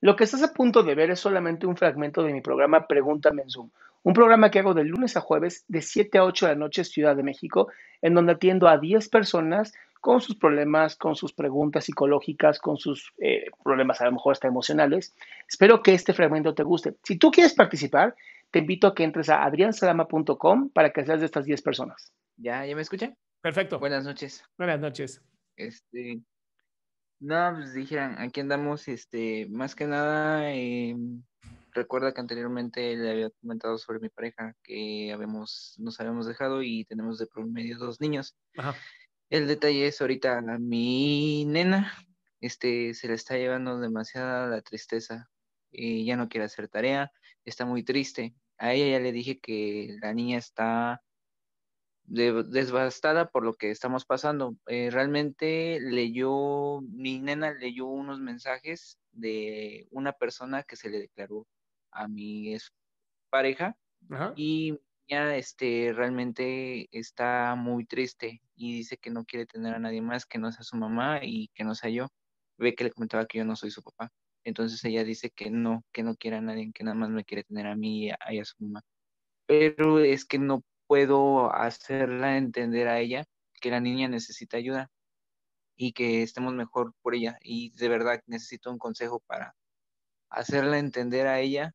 Lo que estás a punto de ver es solamente un fragmento de mi programa Pregúntame en Zoom, un programa que hago de lunes a jueves de 7 a 8 de la noche Ciudad de México, en donde atiendo a 10 personas con sus problemas, con sus preguntas psicológicas, con sus eh, problemas a lo mejor hasta emocionales. Espero que este fragmento te guste. Si tú quieres participar, te invito a que entres a adriansalama.com para que seas de estas 10 personas. ¿Ya, ya me escuchan? Perfecto. Buenas noches. Buenas noches. Este, no, pues dijeran, aquí andamos, este, más que nada, eh, recuerda que anteriormente le había comentado sobre mi pareja que habíamos, nos habíamos dejado y tenemos de promedio dos niños. Ajá. El detalle es ahorita a mi nena, este, se le está llevando demasiada la tristeza, eh, ya no quiere hacer tarea, está muy triste. A ella ya le dije que la niña está de, desbastada por lo que estamos pasando. Eh, realmente leyó, mi nena leyó unos mensajes de una persona que se le declaró a mi pareja y ya este realmente está muy triste y dice que no quiere tener a nadie más que no sea su mamá y que no sea yo. Ve que le comentaba que yo no soy su papá. Entonces ella dice que no, que no quiere a nadie, que nada más me quiere tener a mí y a, y a su mamá. Pero es que no puedo hacerla entender a ella que la niña necesita ayuda y que estemos mejor por ella. Y de verdad necesito un consejo para hacerla entender a ella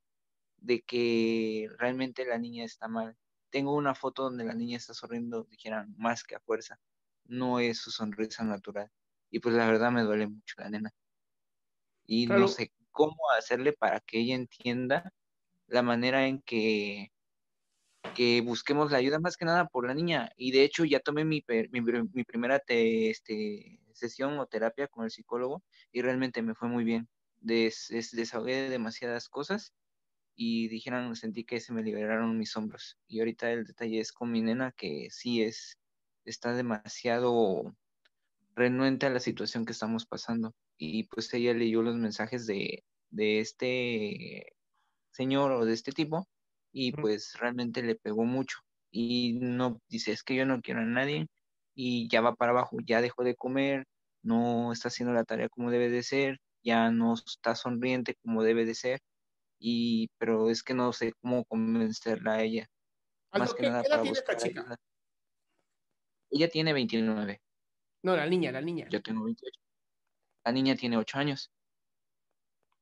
de que realmente la niña está mal. Tengo una foto donde la niña está sonriendo, dijeran, más que a fuerza. No es su sonrisa natural. Y pues la verdad me duele mucho la nena. Y no sé cómo hacerle para que ella entienda la manera en que que busquemos la ayuda más que nada por la niña. Y de hecho ya tomé mi, mi, primera este, sesión o terapia con el psicólogo y realmente me fue muy bien. Des, desahogué demasiadas cosas y dijeron, sentí que se me liberaron mis hombros. Y ahorita el detalle es con mi nena que sí es, está demasiado renuente a la situación que estamos pasando. Y pues ella leyó los mensajes de, de este señor o de este tipo y pues realmente le pegó mucho. Y no dice, es que yo no quiero a nadie y ya va para abajo, ya dejó de comer, no está haciendo la tarea como debe de ser, ya no está sonriente como debe de ser, y pero es que no sé cómo convencerla a ella. Más que nada para tiene esta chica? Ella tiene 29. No, la niña, la niña. Yo tengo 28. La niña tiene 8 años.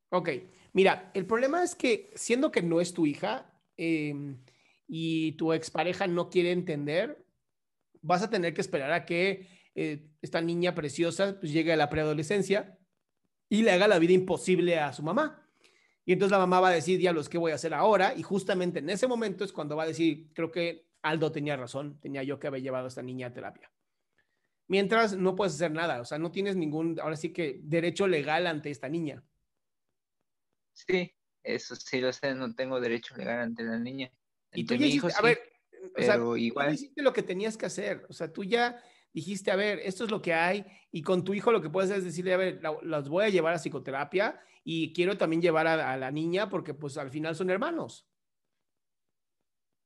Ok, mira, el problema es que siendo que no es tu hija, Em, y tu expareja no quiere entender, vas a tener que esperar a que eh, esta niña preciosa pues, llegue a la preadolescencia y le haga la vida imposible a su mamá. Y entonces la mamá va a decir, diablos, ¿qué voy a hacer ahora? Y justamente en ese momento es cuando va a decir, creo que Aldo tenía razón, tenía yo que haber llevado a esta niña a terapia. Mientras no puedes hacer nada, o sea, no tienes ningún, ahora sí que, derecho legal ante esta niña. Sí, eso sí lo sé, no tengo derecho legal ante la niña. Y tú ya hiciste, a ver, o sea, igual... hiciste lo que tenías que hacer. O sea, tú ya dijiste, a ver, esto es lo que hay, y con tu hijo lo que puedes hacer es decirle, a ver, los voy a llevar a psicoterapia y quiero también llevar a, la niña porque pues al final son hermanos.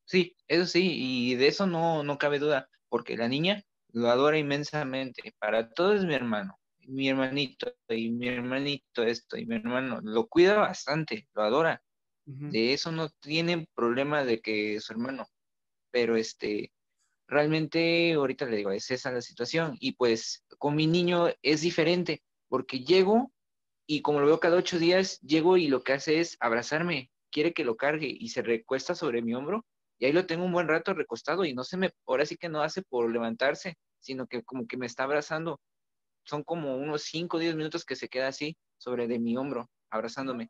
Sí, eso sí, y de eso no, no cabe duda, porque la niña lo adora inmensamente. Para todo es mi hermano mi hermanito y mi hermanito esto y mi hermano lo cuida bastante, lo adora. De eso no tiene problema de que su hermano, pero este, realmente ahorita le digo, es esa la situación y pues con mi niño es diferente porque llego y como lo veo cada ocho días, llego y lo que hace es abrazarme, quiere que lo cargue y se recuesta sobre mi hombro y ahí lo tengo un buen rato recostado y no se me, ahora sí que no hace por levantarse, sino que como que me está abrazando son como unos 5 o 10 minutos que se queda así sobre de mi hombro, abrazándome.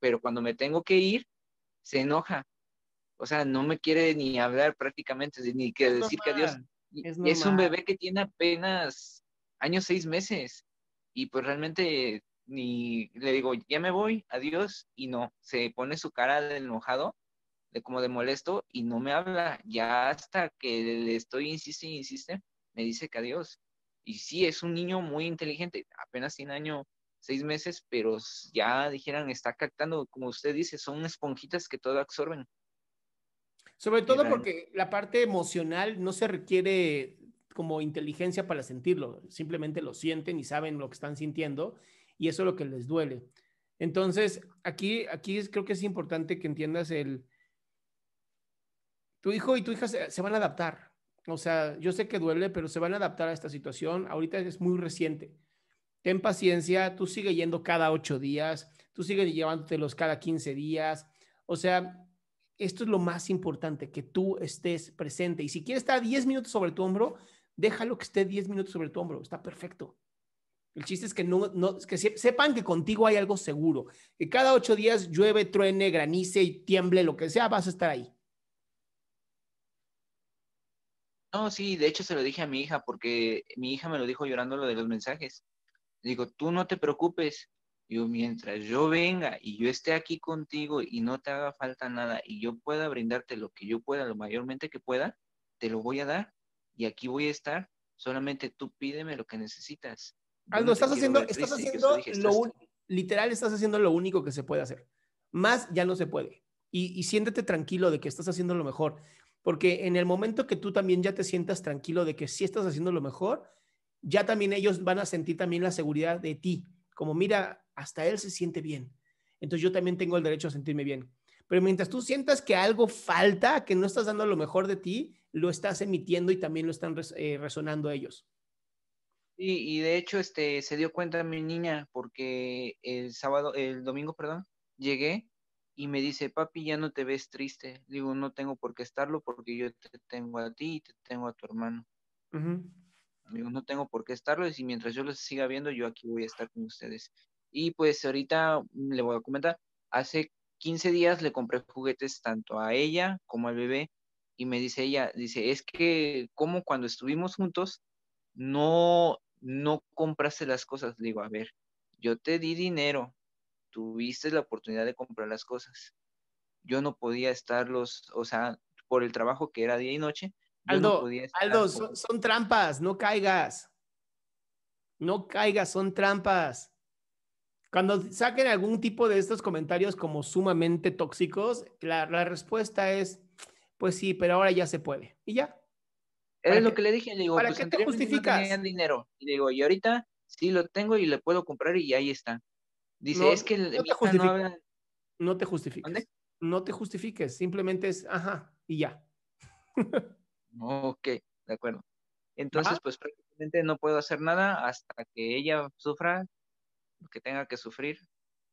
Pero cuando me tengo que ir, se enoja. O sea, no me quiere ni hablar prácticamente, ni que decir que adiós. Es, es, un bebé que tiene apenas años, seis meses. Y pues realmente ni le digo, ya me voy, adiós. Y no, se pone su cara de enojado, de como de molesto, y no me habla. Ya hasta que le estoy, insiste, insiste, me dice que adiós. Y sí, es un niño muy inteligente, apenas tiene año seis meses, pero ya dijeran, está captando, como usted dice, son esponjitas que todo absorben. Sobre todo porque la parte emocional no se requiere como inteligencia para sentirlo, simplemente lo sienten y saben lo que están sintiendo y eso es lo que les duele. Entonces, aquí, aquí creo que es importante que entiendas el... Tu hijo y tu hija se, se van a adaptar. O sea, yo sé que duele, pero se van a adaptar a esta situación. Ahorita es muy reciente. Ten paciencia, tú sigue yendo cada ocho días, tú sigue llevándotelos cada 15 días. O sea, esto es lo más importante, que tú estés presente. Y si quieres estar 10 minutos sobre tu hombro, déjalo que esté 10 minutos sobre tu hombro. Está perfecto. El chiste es que, no, no, que sepan que contigo hay algo seguro. Que cada ocho días llueve, truene, granice y tiemble, lo que sea, vas a estar ahí. No, sí, de hecho se lo dije a mi hija porque mi hija me lo dijo llorando lo de los mensajes. Digo, tú no te preocupes. Yo, mientras yo venga y yo esté aquí contigo y no te haga falta nada y yo pueda brindarte lo que yo pueda, lo mayormente que pueda, te lo voy a dar y aquí voy a estar. Solamente tú pídeme lo que necesitas. Aldo, estás haciendo, estás haciendo lo literal, estás haciendo lo único que se puede hacer. Más ya no se puede. Y, y siéntete tranquilo de que estás haciendo lo mejor. Porque en el momento que tú también ya te sientas tranquilo de que sí estás haciendo lo mejor, ya también ellos van a sentir también la seguridad de ti. Como mira, hasta él se siente bien. Entonces yo también tengo el derecho a sentirme bien. Pero mientras tú sientas que algo falta, que no estás dando lo mejor de ti, lo estás emitiendo y también lo están eh, resonando ellos. Y, y de hecho, este, se dio cuenta mi niña porque el sábado, el domingo, perdón, llegué y me dice, papi, ya no te ves triste. Digo, no tengo por qué estarlo porque yo te tengo a ti y te tengo a tu hermano. Digo, no tengo por qué estarlo y mientras yo los siga viendo, yo aquí voy a estar con ustedes. Y pues ahorita le voy a comentar, hace 15 días le compré juguetes tanto a ella como al bebé y me dice ella, dice, es que como cuando estuvimos juntos, no, no compraste las cosas. digo, a ver, yo te di dinero, tuviste la oportunidad de comprar las cosas. Yo no podía estarlos, o sea, por el trabajo que era día y noche. Aldo, Aldo son, trampas, no caigas. No caigas, son trampas. Cuando saquen algún tipo de estos comentarios como sumamente tóxicos, la, respuesta es, pues sí, pero ahora ya se puede. Y ya. Es lo que le dije, le digo, ¿para pues qué te justificas? No dinero. Y digo, y ahorita sí lo tengo y le puedo comprar y ahí está. Dice, es que no te, justifiques. No, te justifiques. No te justifiques, simplemente es, ajá, y ya. ok, de acuerdo. Entonces, pues prácticamente no puedo hacer nada hasta que ella sufra lo que tenga que sufrir.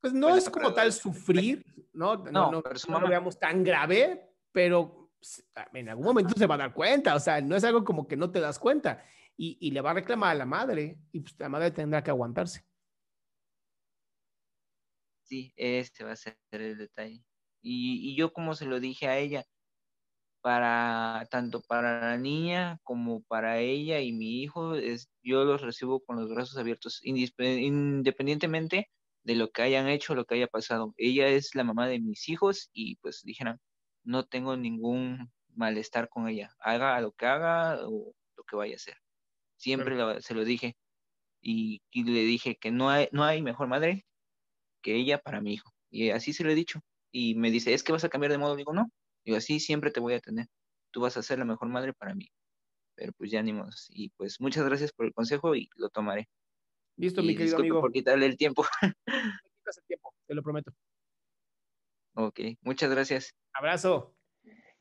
Pues no es como tal sufrir, ¿no? No, no, no, lo veamos tan grave, pero en algún momento se va a dar cuenta, o sea, no es algo como que no te das cuenta y, y le va a reclamar a la madre y pues la madre tendrá que aguantarse. Sí, este va a ser el detalle. Y, yo como se lo dije a ella, para tanto para la niña como para ella y mi hijo, es, yo los recibo con los brazos abiertos, independientemente de lo que hayan hecho, lo que haya pasado. Ella es la mamá de mis hijos y pues dijeron, no tengo ningún malestar con ella, haga lo que haga o lo que vaya a hacer. Siempre se lo dije y, y, le dije que no hay, no hay mejor madre que ella para mi hijo. Y así se lo he dicho. Y me dice, ¿es que vas a cambiar de modo? Digo, no. Digo, así siempre te voy a tener. Tú vas a ser la mejor madre para mí. Pero pues ya ni Y pues muchas gracias por el consejo y lo tomaré. Listo, mi querido amigo. por quitarle el tiempo. quitas el tiempo, te lo prometo. Ok, muchas gracias. Abrazo.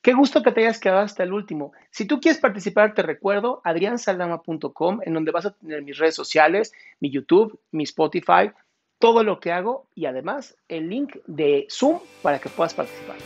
Qué gusto que te hayas quedado hasta el último. Si tú quieres participar, te recuerdo adriansaldama.com, en donde vas a tener mis redes sociales, mi YouTube, mi Spotify, todo lo que hago y además el link de Zoom para que puedas participar.